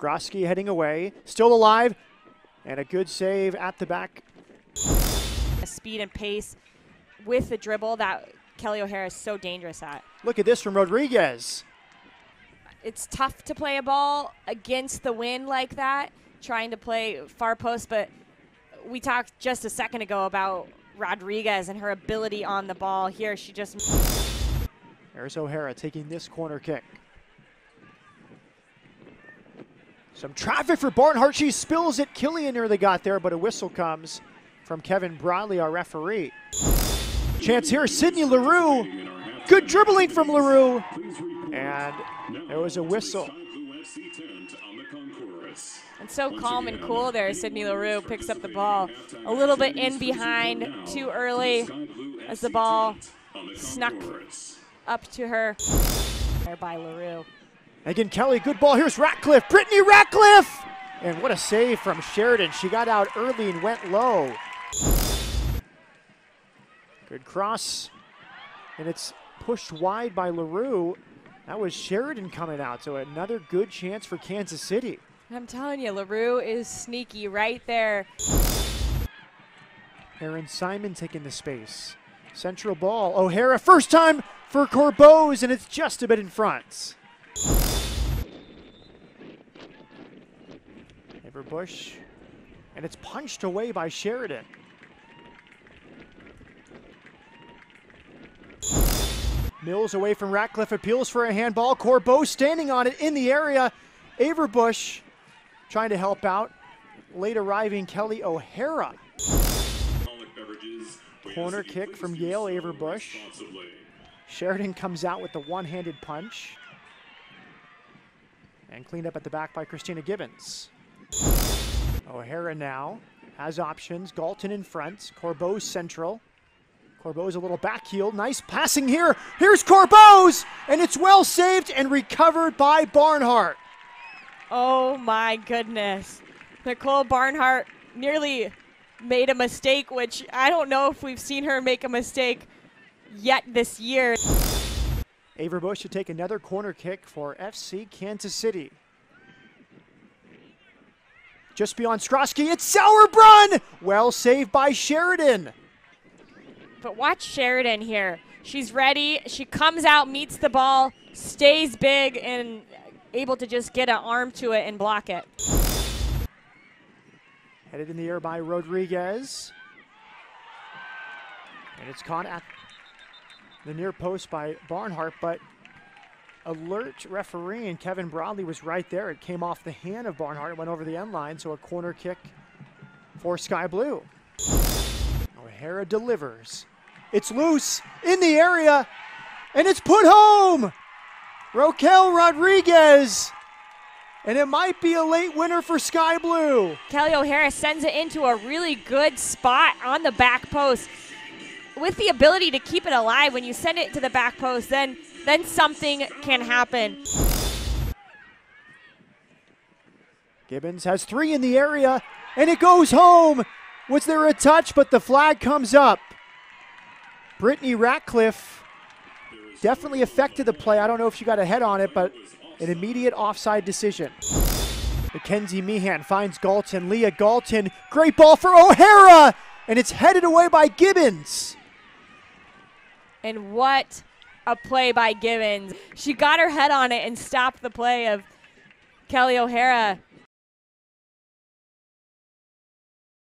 Skroski heading away, still alive, and a good save at the back. A speed and pace with the dribble that Kelley O'Hara is so dangerous at. Look at this from Rodriguez. It's tough to play a ball against the wind like that, trying to play far post, but we talked just a second ago about Rodriguez and her ability on the ball. Here, she just. There's O'Hara taking this corner kick. Some traffic for Barnhart. She spills it. Killion nearly got there, but a whistle comes from Kevin Bradley, our referee. Chance here, Sydney Leroux. Good dribbling from Leroux. And there was a whistle. And so calm and cool there. Sydney Leroux picks up the ball a little bit in behind too early as the ball snuck up to her there by Leroux. Again, Kelley, good ball. Here's Ratcliffe. Brittany Ratcliffe! And what a save from Sheridan. She got out early and went low. Good cross. And it's pushed wide by Leroux. That was Sheridan coming out, so another good chance for Kansas City. I'm telling you, Leroux is sneaky right there. Erin Simon taking the space. Central ball. O'Hara, first time for Corbeau's, and it's just a bit in front. Bush, and it's punched away by Sheridan. Mills away from Ratcliffe, appeals for a handball. Corbeau standing on it in the area. Averbuch trying to help out. Late arriving Kelley O'Hara. Corner kick from Yael Averbuch. Sheridan comes out with the one-handed punch. And cleaned up at the back by Christina Gibbons. O'Hara now has options. Galton in front. Corbeau central. Corbeau's a little back heel. Nice passing here. Here's Corbeau's, and it's well saved and recovered by Barnhart. Oh my goodness. Nicole Barnhart nearly made a mistake, which I don't know if we've seen her make a mistake yet this year. Averbuch should take another corner kick for FC Kansas City. Just beyond Skroski, it's Sauerbrunn! Well saved by Sheridan. But watch Sheridan here. She's ready. She comes out, meets the ball, stays big, and able to just get an arm to it and block it. Headed in the air by Rodriguez. And it's caught at the near post by Barnhart, but alert referee, and Kevin Bradley was right there. It came off the hand of Barnhart. It went over the end line, so a corner kick for Sky Blue. O'Hara delivers. It's loose in the area, and it's put home. Raquel Rodriguez. And it might be a late winner for Sky Blue. Kelley O'Hara sends it into a really good spot on the back post. With the ability to keep it alive, when you send it to the back post, then then something can happen. Gibbons has three in the area, and it goes home. Was there a touch, but the flag comes up. Brittany Ratcliffe definitely affected the play. I don't know if she got a head on it, but an immediate offside decision. McKenzie Meehan finds Galton. Leah Galton. Great ball for O'Hara, and it's headed away by Gibbons. And what a play by Gibbons. She got her head on it and stopped the play of Kelley O'Hara.